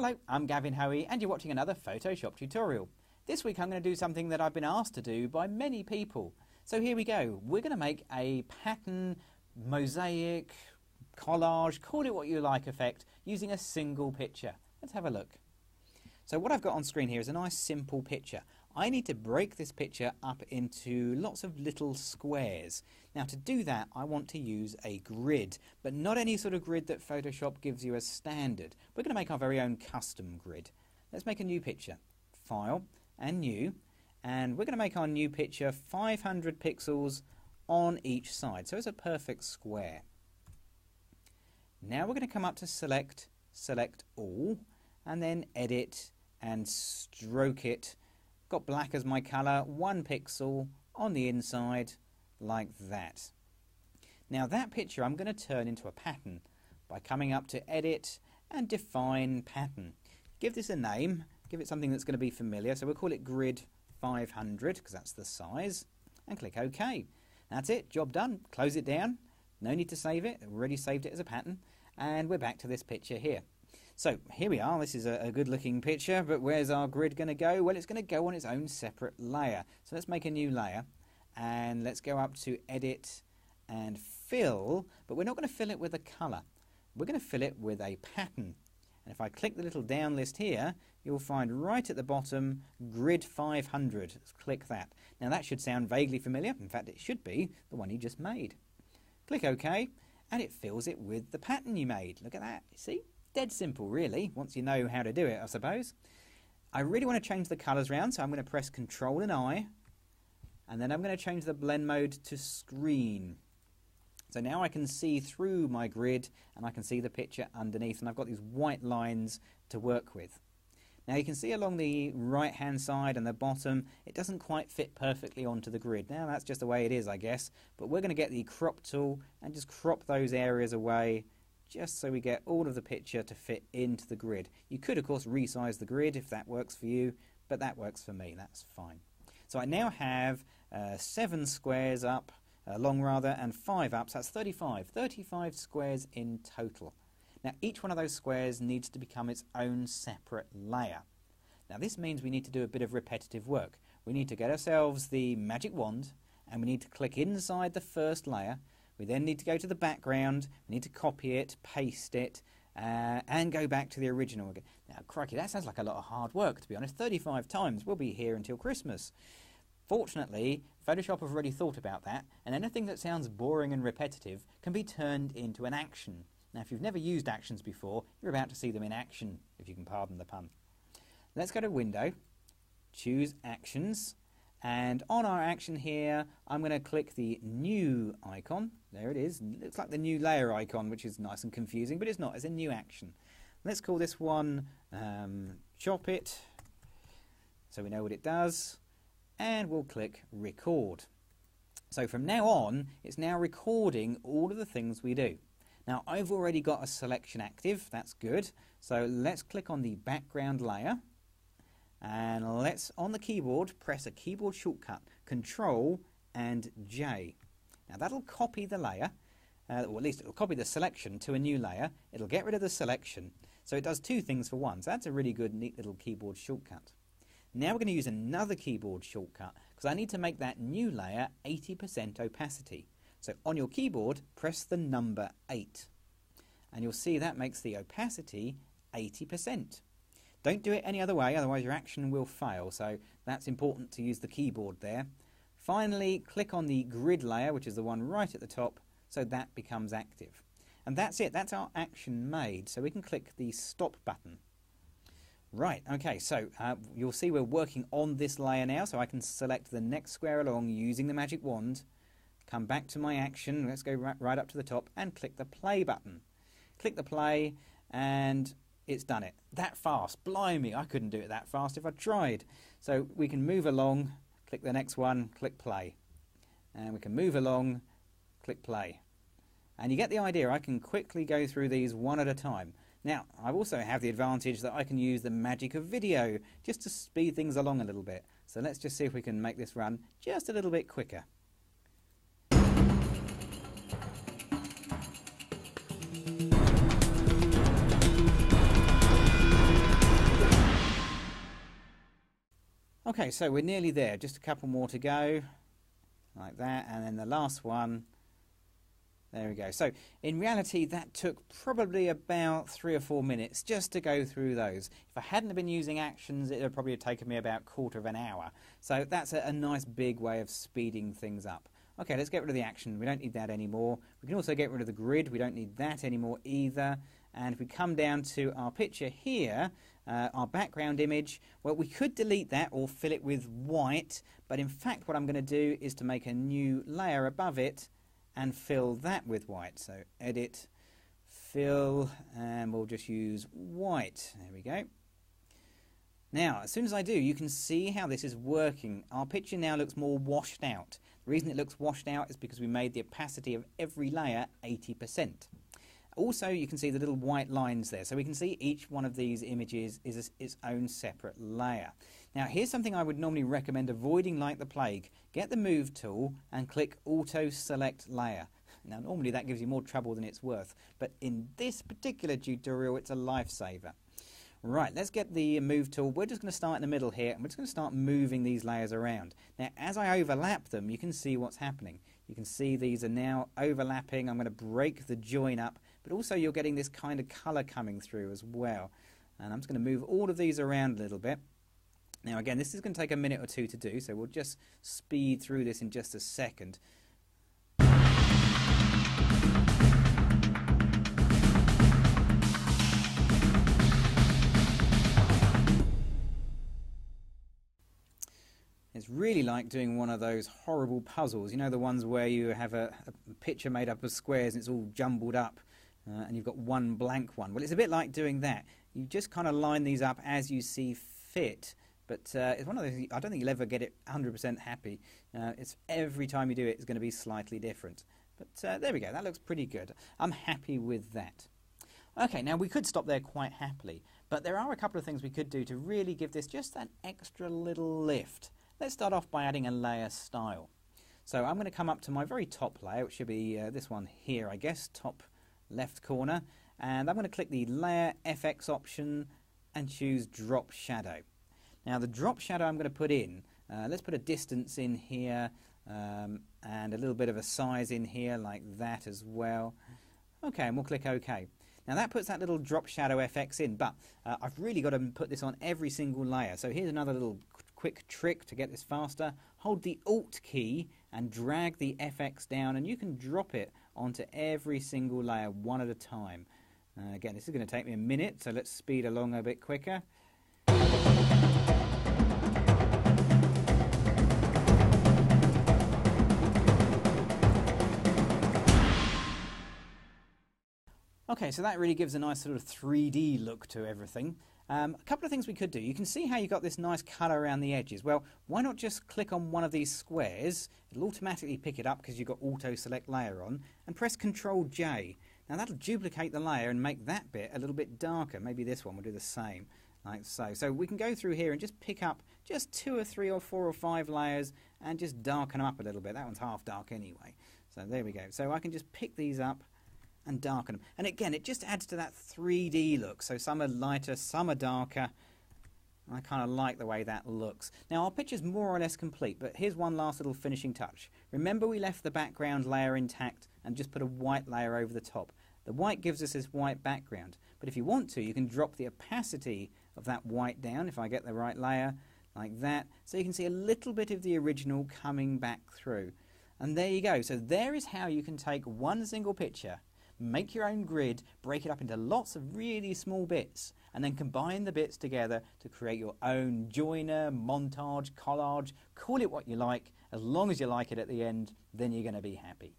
Hello, I'm Gavin Hoey and you're watching another Photoshop tutorial. This week I'm going to do something that I've been asked to do by many people. So here we go. We're going to make a pattern, mosaic, collage, call it what you like effect using a single picture. Let's have a look. So what I've got on screen here is a nice simple picture. I need to break this picture up into lots of little squares. Now to do that I want to use a grid, but not any sort of grid that Photoshop gives you as standard. We're going to make our very own custom grid. Let's make a new picture. File and new and we're going to make our new picture 500 pixels on each side so it's a perfect square. Now we're going to come up to select, select all and then edit and stroke it got black as my colour, one pixel on the inside, like that. Now that picture I'm going to turn into a pattern by coming up to Edit and Define Pattern. Give this a name, give it something that's going to be familiar, so we'll call it Grid 500 because that's the size, and click OK. That's it, job done. Close it down. No need to save it, already saved it as a pattern, and we're back to this picture here. So here we are, this is a, a good looking picture, but where's our grid going to go? Well, it's going to go on its own separate layer. So let's make a new layer and let's go up to edit and fill, but we're not going to fill it with a colour. We're going to fill it with a pattern. And if I click the little down list here, you'll find right at the bottom grid 500. Let's click that. Now that should sound vaguely familiar. In fact, it should be the one you just made. Click OK, and it fills it with the pattern you made. Look at that. See? Dead simple, really, once you know how to do it, I suppose. I really want to change the colours around, so I'm going to press Control and I, and then I'm going to change the blend mode to screen. So now I can see through my grid and I can see the picture underneath and I've got these white lines to work with. Now you can see along the right hand side and the bottom it doesn't quite fit perfectly onto the grid. Now that's just the way it is I guess but we're going to get the crop tool and just crop those areas away just so we get all of the picture to fit into the grid. You could of course resize the grid if that works for you, but that works for me, that's fine. So I now have uh, seven squares up, uh, long rather, and five up, so that's 35. 35 squares in total. Now each one of those squares needs to become its own separate layer. Now this means we need to do a bit of repetitive work. We need to get ourselves the magic wand, and we need to click inside the first layer, we then need to go to the background, we need to copy it, paste it, uh, and go back to the original again. Now, crikey, that sounds like a lot of hard work, to be honest. 35 times. We'll be here until Christmas. Fortunately, Photoshop have already thought about that, and anything that sounds boring and repetitive can be turned into an action. Now, if you've never used actions before, you're about to see them in action, if you can pardon the pun. Let's go to Window, choose Actions, and on our action here, I'm going to click the new icon. There it is. It looks like the new layer icon, which is nice and confusing, but it's not. It's a new action. Let's call this one um, Chop It, so we know what it does. And we'll click Record. So from now on, it's now recording all of the things we do. Now, I've already got a selection active. That's good. So let's click on the background layer and let's, on the keyboard, press a keyboard shortcut, Control and J. Now that'll copy the layer, uh, or at least it'll copy the selection to a new layer. It'll get rid of the selection. So it does two things for one. So that's a really good, neat little keyboard shortcut. Now we're going to use another keyboard shortcut because I need to make that new layer 80% opacity. So on your keyboard, press the number 8. And you'll see that makes the opacity 80%. Don't do it any other way, otherwise your action will fail. So that's important to use the keyboard there. Finally, click on the grid layer, which is the one right at the top, so that becomes active. And that's it, that's our action made. So we can click the stop button. Right, okay, so uh, you'll see we're working on this layer now, so I can select the next square along using the magic wand, come back to my action, let's go right, right up to the top, and click the play button. Click the play, and it's done it. That fast. Blimey, I couldn't do it that fast if I tried. So we can move along, click the next one, click play. And we can move along, click play. And you get the idea, I can quickly go through these one at a time. Now, I also have the advantage that I can use the magic of video just to speed things along a little bit. So let's just see if we can make this run just a little bit quicker. Okay, so we're nearly there. Just a couple more to go, like that, and then the last one. There we go. So in reality, that took probably about three or four minutes just to go through those. If I hadn't been using actions, it would probably have taken me about a quarter of an hour. So that's a, a nice big way of speeding things up. Okay, let's get rid of the action. We don't need that anymore. We can also get rid of the grid. We don't need that anymore either. And if we come down to our picture here, uh, our background image, well, we could delete that or fill it with white. But in fact, what I'm going to do is to make a new layer above it and fill that with white. So edit, fill, and we'll just use white. There we go. Now, as soon as I do, you can see how this is working. Our picture now looks more washed out. The reason it looks washed out is because we made the opacity of every layer 80%. Also, you can see the little white lines there. So we can see each one of these images is its own separate layer. Now, here's something I would normally recommend avoiding like the plague. Get the Move tool and click Auto Select Layer. Now, normally that gives you more trouble than it's worth, but in this particular tutorial, it's a lifesaver. Right, let's get the move tool. We're just going to start in the middle here, and we're just going to start moving these layers around. Now, as I overlap them, you can see what's happening. You can see these are now overlapping. I'm going to break the join up, but also you're getting this kind of colour coming through as well. And I'm just going to move all of these around a little bit. Now again, this is going to take a minute or two to do, so we'll just speed through this in just a second. It's really like doing one of those horrible puzzles. You know, the ones where you have a, a picture made up of squares and it's all jumbled up uh, and you've got one blank one. Well, it's a bit like doing that. You just kind of line these up as you see fit. But uh, it's one of those. I don't think you'll ever get it 100% happy. Uh, it's every time you do it, it's going to be slightly different. But uh, there we go. That looks pretty good. I'm happy with that. Okay, now we could stop there quite happily, but there are a couple of things we could do to really give this just an extra little lift. Let's start off by adding a layer style. So I'm going to come up to my very top layer, which should be uh, this one here, I guess, top left corner, and I'm going to click the Layer FX option and choose Drop Shadow. Now the drop shadow I'm going to put in, uh, let's put a distance in here um, and a little bit of a size in here like that as well. Okay, and we'll click OK. Now that puts that little drop shadow FX in, but uh, I've really got to put this on every single layer. So here's another little quick trick to get this faster. Hold the Alt key and drag the FX down and you can drop it onto every single layer one at a time. Uh, again, this is going to take me a minute, so let's speed along a bit quicker. Okay, so that really gives a nice sort of 3D look to everything. Um, a couple of things we could do. You can see how you got this nice colour around the edges. Well, why not just click on one of these squares? It'll automatically pick it up because you've got Auto Select Layer on, and press Control J. Now that'll duplicate the layer and make that bit a little bit darker. Maybe this one will do the same, like so. So we can go through here and just pick up just two or three or four or five layers and just darken them up a little bit. That one's half dark anyway. So there we go. So I can just pick these up and darken them. And again, it just adds to that 3D look. So some are lighter, some are darker. I kind of like the way that looks. Now our picture's more or less complete, but here's one last little finishing touch. Remember we left the background layer intact and just put a white layer over the top. The white gives us this white background, but if you want to, you can drop the opacity of that white down, if I get the right layer, like that, so you can see a little bit of the original coming back through. And there you go. So there is how you can take one single picture make your own grid, break it up into lots of really small bits, and then combine the bits together to create your own joiner, montage, collage, call it what you like. As long as you like it at the end, then you're going to be happy.